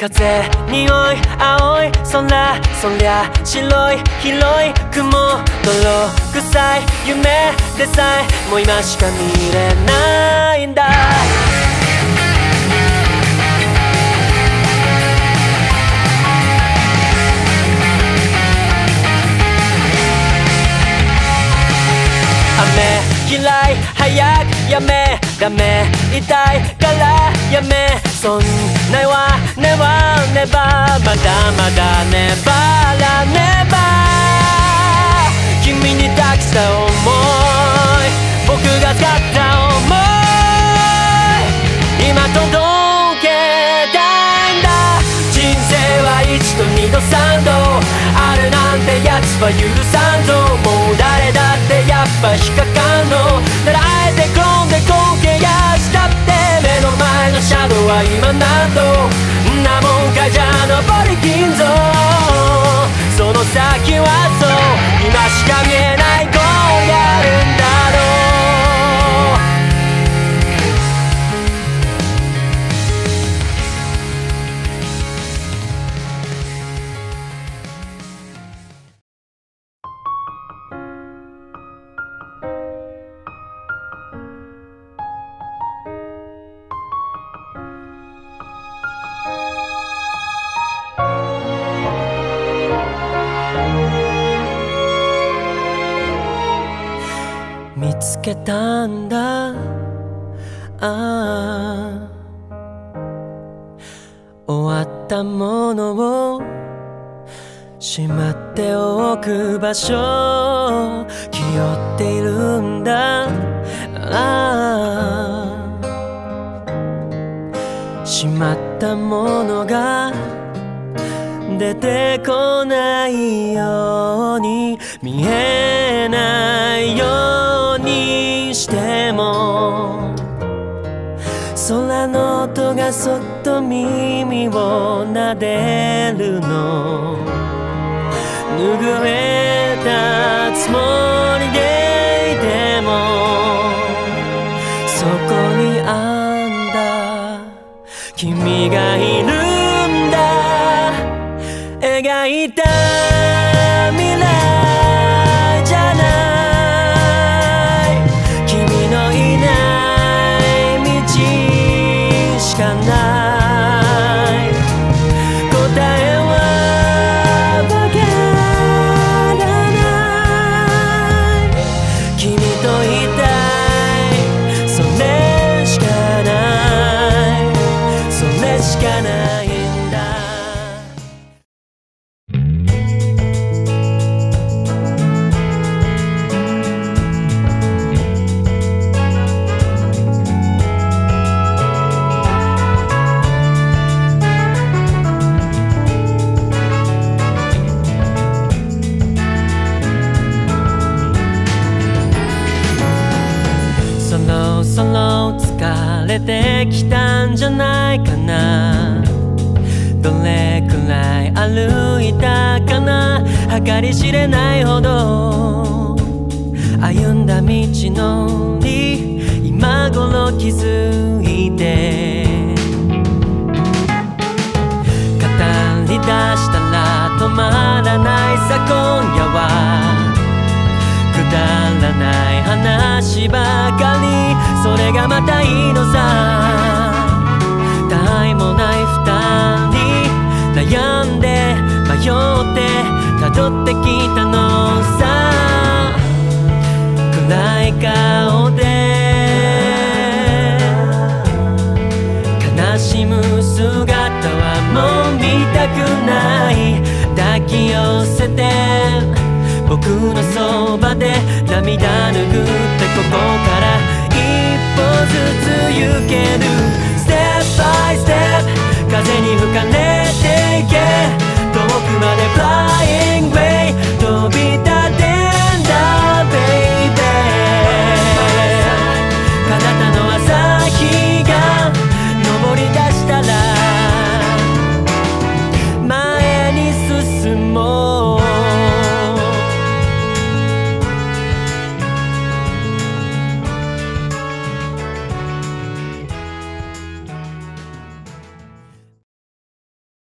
風匂い青い空そりゃ白い広い雲泥臭い夢でさえもう今しか見れないんだ。雨嫌い早くやめダメ痛いからやめそんなはねばねばまだまだねばらねば君に託した想い僕が使った想い今届けたいんだ人生は一度二度三度あるなんてやつは許さんぞもう誰だってやっぱ引っは今何度んなもんかじゃ登りきんぞその先はそう。今しか見えないつけたんだ。ああ。終わったものをしまっておく場所。気負っているんだ。ああ。しまったものが出てこないように見えないように。しても空の音がそっと耳を撫でるの。拭えたつもりでいてもそこにあんだ。君がいるんだ。描いたれてきたんじゃないかな。どれくらい歩いたかな。計り知れないほど。歩んだ道のり今頃気づいて。語り出したら止まらないさ今夜は。くだらない話ばかり。それがまたいいのさ。他愛もない二人悩んで迷って辿ってきたのさ。暗い顔で。悲しむ姿はもう見たくない。抱き寄せて。僕のそばで涙拭って。